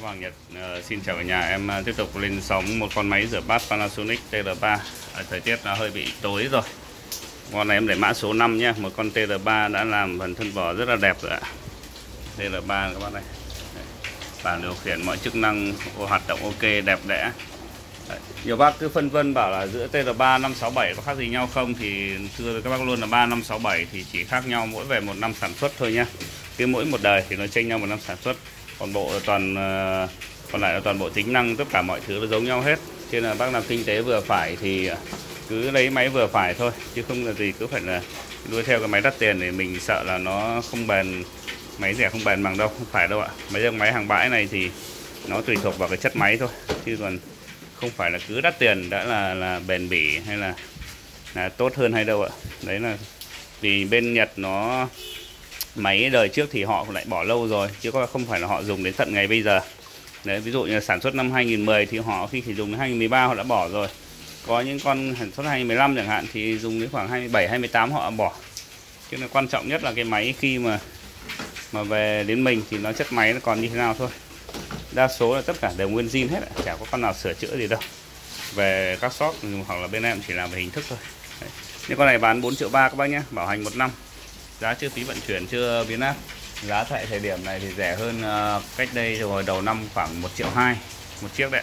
các bạn Nhật. Uh, xin chào cả nhà. Em uh, tiếp tục lên sóng một con máy rửa bát Panasonic TR3 à, thời tiết nó hơi bị tối rồi. Con này em để mã số 5 nhé. Một con TR3 đã làm phần thân vỏ rất là đẹp rồi ạ. TR3 các bác này. Bảng điều khiển mọi chức năng hoạt động ok đẹp đẽ. Đấy. nhiều bác cứ phân vân bảo là giữa TR3 567 có khác gì nhau không? Thì thưa các bác luôn là 3 567 thì chỉ khác nhau mỗi về một năm sản xuất thôi nhé cứ mỗi một đời thì nó chênh nhau một năm sản xuất. Còn bộ toàn ờ, còn lại là toàn bộ tính năng, tất cả mọi thứ nó giống nhau hết. Cho nên là bác làm kinh tế vừa phải thì cứ lấy máy vừa phải thôi, chứ không là gì, cứ phải là đuôi theo cái máy đắt tiền để mình sợ là nó không bền, máy rẻ không bền bằng đâu, không phải đâu ạ. Mấy dòng máy hàng bãi này thì nó tùy thuộc vào cái chất máy thôi, chứ còn không phải là cứ đắt tiền đã là là bền bỉ hay là là tốt hơn hay đâu ạ. Đấy là vì bên Nhật nó máy đời trước thì họ lại bỏ lâu rồi, chứ không phải là họ dùng đến tận ngày bây giờ. Đấy, ví dụ như sản xuất năm 2010 thì họ khi chỉ dùng đến 2013 họ đã bỏ rồi. Có những con sản xuất 2015 chẳng hạn thì dùng đến khoảng 27 28 họ bỏ. Chứ là quan trọng nhất là cái máy khi mà mà về đến mình thì nó chất máy nó còn như thế nào thôi. Đa số là tất cả đều nguyên zin hết chả có con nào sửa chữa gì đâu. Về các shop hoặc là bên em chỉ làm về hình thức thôi. Đấy. những con này bán 4 triệu ba các bác nhé, bảo hành một năm giá chưa phí vận chuyển chưa biến áp giá tại thời điểm này thì rẻ hơn ờ, cách đây hồi đầu năm khoảng 1 triệu hai, một chiếc đấy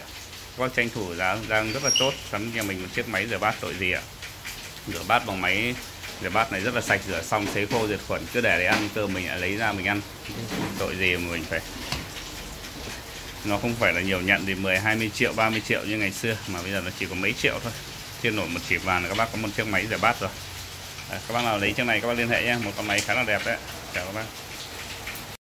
có vâng, tranh thủ giá đang rất là tốt, sắm nhà mình một chiếc máy rửa bát tội gì ạ. Rửa bát bằng máy rửa bát này rất là sạch, rửa xong sấy khô diệt khuẩn, cứ để để ăn, cơm mình lại lấy ra mình ăn. Tội gì mà mình phải, nó không phải là nhiều nhận thì 10 20 triệu 30 triệu như ngày xưa, mà bây giờ nó chỉ có mấy triệu thôi. Chưa nổi một chỉ vàng là các bác có một chiếc máy rửa bát rồi à, các bác nào lấy chiếc này các bác liên hệ nhé. Một con máy khá là đẹp đấy. Chào các bác